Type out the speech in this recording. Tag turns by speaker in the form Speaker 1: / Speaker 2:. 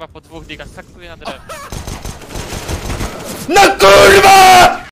Speaker 1: Chyba po dwóch digach, sakuje na drewno.
Speaker 2: No kurwa!